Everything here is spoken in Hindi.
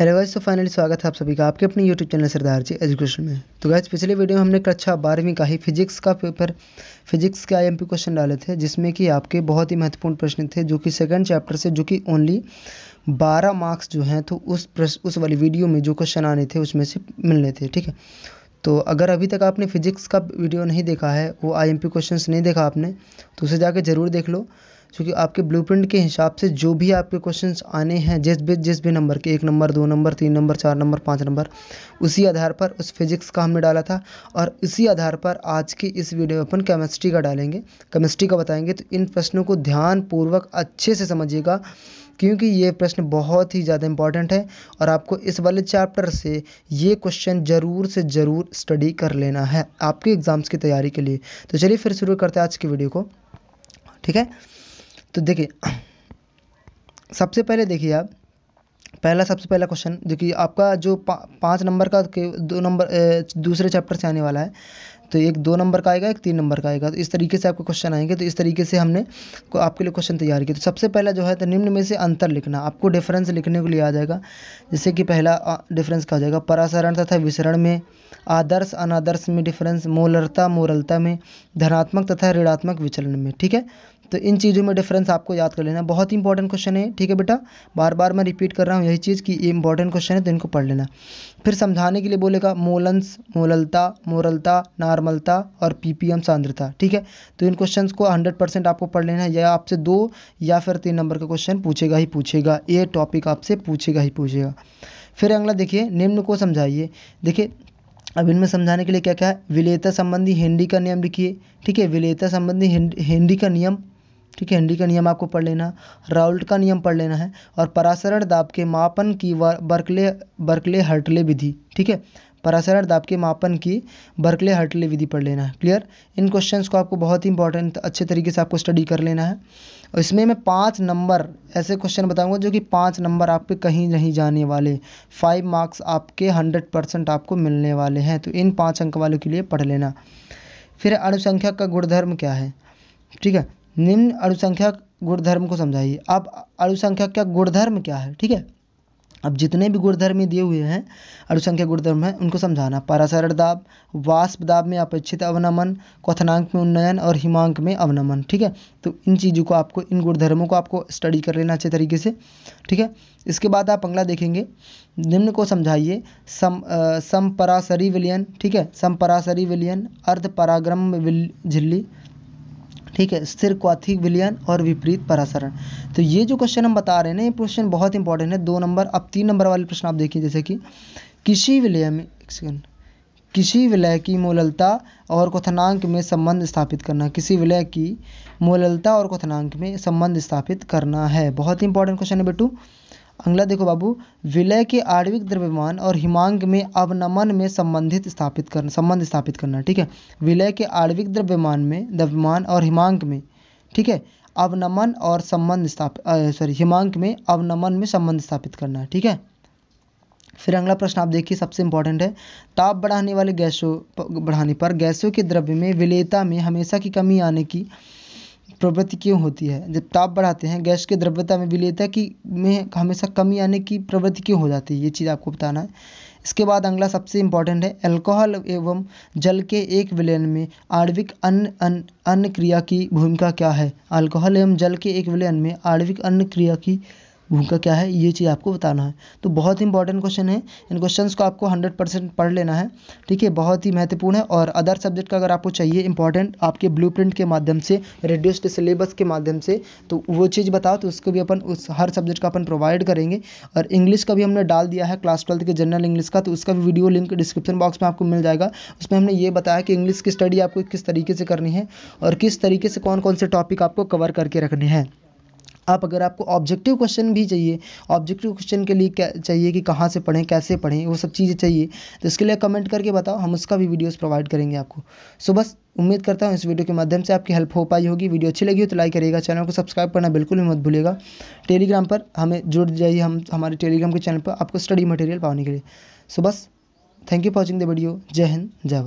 हेलो गाइस तो फाइनली स्वागत है आप सभी का आपके अपने YouTube channel Sardar ji education में। तो गाइस पिछले वीडियो में हमने कक्षा बारहवीं का ही फिजिक्स का पेपर फिजिक्स के आईएमपी क्वेश्चन डाले थे, जिसमें कि आपके बहुत ही महत्वपूर्ण प्रश्न थे, जो कि सेकंड चैप्टर से, जो कि ओनली बारह मार्क्स जो हैं तो उस प्रश्न उस वाली वीडियो में जो क्वेश्चन आने थे, उसमें से मिलने थे, ठीक है? तो अगर अभी तक आपने फिजिक्स का वीडियो नहीं देखा है, वो आई एम नहीं देखा आपने तो उसे जाके ज़रूर देख लो। क्योंकि आपके ब्लूप्रिंट के हिसाब से जो भी आपके क्वेश्चंस आने हैं, जिस भी जिस भी नंबर के, एक नंबर दो नंबर तीन नंबर चार नंबर पाँच नंबर उसी आधार पर, उस फिजिक्स का हमने डाला था और इसी आधार पर आज की इस वीडियो अपन केमिस्ट्री का डालेंगे। केमिस्ट्री का बताएँगे तो इन प्रश्नों को ध्यानपूर्वक अच्छे से समझिएगा, क्योंकि ये प्रश्न बहुत ही ज़्यादा इंपॉर्टेंट है और आपको इस वाले चैप्टर से ये क्वेश्चन ज़रूर से ज़रूर स्टडी कर लेना है आपके एग्ज़ाम्स की तैयारी के लिए। तो चलिए फिर शुरू करते हैं आज की वीडियो को। ठीक है? तो देखिए सबसे पहले देखिए आप पहला सबसे पहला क्वेश्चन जो कि आपका जो पा, पाँच नंबर का के दो नंबर दूसरे चैप्टर से आने वाला है तो एक दो नंबर का आएगा एक तीन नंबर का आएगा तो इस तरीके से आपको क्वेश्चन आएँगे तो इस तरीके से हमने को आपके लिए क्वेश्चन तैयार किया। तो सबसे पहला जो है तो निम्न में से अंतर लिखना आपको डिफरेंस लिखने के लिए आ जाएगा जैसे कि पहला डिफरेंस का हो जाएगा परासरण तथा विसरण में आदर्श अनादर्श में डिफरेंस मोलरता मोरलता में धनात्मक तथा ऋणात्मक विचलन में ठीक है? तो इन चीज़ों में डिफरेंस आपको याद कर लेना। बहुत इंपॉर्टेंट क्वेश्चन है, ठीक है बेटा? बार बार मैं रिपीट कर रहा हूँ यही चीज़ कि ये इंपॉर्टेंट क्वेश्चन है तो इनको पढ़ लेना। फिर समझाने के लिए बोलेगा मोलंस मोललता, मोरलता, नॉर्मलता और पीपीएम सांद्रता, ठीक है? तो इन क्वेश्चन को हंड्रेड आपको पढ़ लेना है। या आपसे दो या फिर तीन नंबर का क्वेश्चन पूछेगा ही पूछेगा। ये टॉपिक आपसे पूछेगा ही पूछेगा। फिर अगला देखिए, निम्न को समझाइए। देखिए, अब इनमें समझाने के लिए क्या क्या है? विलेयता संबंधी हिंदी का नियम लिखिए, ठीक है? विलेयता संबंधी हिंदी का नियम ठीक है, हिंदी का नियम आपको पढ़ लेना राउल्ट का नियम पढ़ लेना है, और परासरण दाब के मापन की बर्कले बर्कले हर्टले विधि, ठीक है? परासरण दाब के मापन की बर्कले हर्टले विधि पढ़ लेना है क्लियर इन क्वेश्चंस को आपको बहुत ही इंपॉर्टेंट अच्छे तरीके से आपको स्टडी कर लेना है। और इसमें मैं पाँच नंबर ऐसे क्वेश्चन बताऊँगा जो कि पाँच नंबर आप पे कहीं नहीं जाने वाले। फाइव मार्क्स आपके हंड्रेड परसेंट आपको मिलने वाले हैं तो इन पाँच अंक वालों के लिए पढ़ लेना। फिर अणुसंख्या का गुणधर्म क्या है? ठीक है निम्न अणुसंख्या गुणधर्म को समझाइए। अब अणुसंख्या का गुणधर्म क्या है? ठीक है? अब जितने भी गुणधर्म दिए हुए हैं अणुसंख्या गुणधर्म है, उनको समझाना। परासरण दाब, वाष्प दाब में अपेक्षित अवनमन, क्वथनांक में उन्नयन और हिमांक में अवनमन। ठीक है? तो इन चीज़ों को आपको, इन गुणधर्मों को आपको स्टडी कर लेना अच्छे तरीके से। ठीक है? इसके बाद आप अगला देखेंगे। निम्न को समझाइए। सम समपरासरी विलियन ठीक है? समपरासरी विलियन अर्ध पराग्रम झिल्ली। ठीक है, स्थिर क्वाथिक विलयन और विपरीत परासरण। तो ये जो क्वेश्चन हम बता रहे हैं ना, ये क्वेश्चन बहुत इंपॉर्टेंट है। दो नंबर अब तीन नंबर वाले प्रश्न आप देखिए, जैसे कि किसी विलय में, एक किसी विलय की मोललता और क्वथनांक में संबंध स्थापित करना, किसी विलय की मोललता और क्वथनांक में संबंध स्थापित करना है। बहुत इंपॉर्टेंट क्वेश्चन है बेटू। अगला देखो बाबू, विलय के आणविक द्रव्यमान और हिमांक में अवनमन में संबंधित स्थापित करना संबंध स्थापित करना, ठीक है? विलय के आणविक द्रव्यमान में, द्रव्यमान और हिमांक में, ठीक है? अवनमन और संबंध स्थापित सॉरी हिमांक में, अवनमन में संबंध स्थापित करना, ठीक है? फिर अगला प्रश्न आप देखिए, सबसे इंपॉर्टेंट है। ताप बढ़ाने वाले गैसों, बढ़ाने पर गैसों के द्रव्य में विलेयता में हमेशा की कमी आने की प्रवृत्ति क्यों होती है? जब ताप बढ़ाते हैं, गैस के द्रव्यता में विलेयता की में हमेशा कमी आने की प्रवृत्ति क्यों हो जाती है? ये चीज़ आपको बताना है। इसके बाद अगला सबसे इंपॉर्टेंट है अल्कोहल एवं जल के एक विलयन में आणविक अन्न अन्न अन्न क्रिया की भूमिका क्या है? अल्कोहल एवं जल के एक विलयन में आणविक अन्न क्रिया की भूमिका क्या है? ये चीज़ आपको बताना है। तो बहुत ही इंपॉर्टेंट क्वेश्चन है। इन क्वेश्चंस को आपको हंड्रेड परसेंट पढ़ लेना है। ठीक है? बहुत ही महत्वपूर्ण है। और अदर सब्जेक्ट का अगर आपको चाहिए इंपॉर्टेंट आपके ब्लू के माध्यम से रिड्यूस्ड सिलेबस के माध्यम से तो वो चीज़ बताओ तो उसको भी अपन उस हर सब्जेक्ट का अपन प्रोवाइड करेंगे। और इंग्लिश का भी हमने डाल दिया है क्लास ट्वेल्थ के जनरल इंग्लिश का तो उसका भी वीडियो लिंक डिस्क्रिप्शन बॉक्स में आपको मिल जाएगा। उसमें हमने ये बताया कि इंग्लिश की स्टडी आपको किस तरीके से करनी है और किस तरीके से कौन कौन से टॉपिक आपको कवर करके रखने हैं। आप अगर आपको ऑब्जेक्टिव क्वेश्चन भी चाहिए ऑब्जेक्टिव क्वेश्चन के लिए क्या चाहिए कि कहाँ से पढ़ें, कैसे पढ़ें, वो सब चीज़ें चाहिए तो इसके लिए कमेंट करके बताओ, हम उसका भी वीडियोस प्रोवाइड करेंगे आपको। सो बस उम्मीद करता हूँ इस वीडियो के माध्यम से आपकी हेल्प हो पाई होगी। वीडियो अच्छी लगी हो तो लाइक करिएगा चैनल को सब्सक्राइब करना बिल्कुल भी मत भूलिएगा। टेलीग्राम पर हमें जुड़ जाइए हम, हमारे टेलीग्राम के चैनल पर आपको स्टडी मटेरियल पाने के लिए। सो बस thank you for watching the video जय हिंद, जय भारत।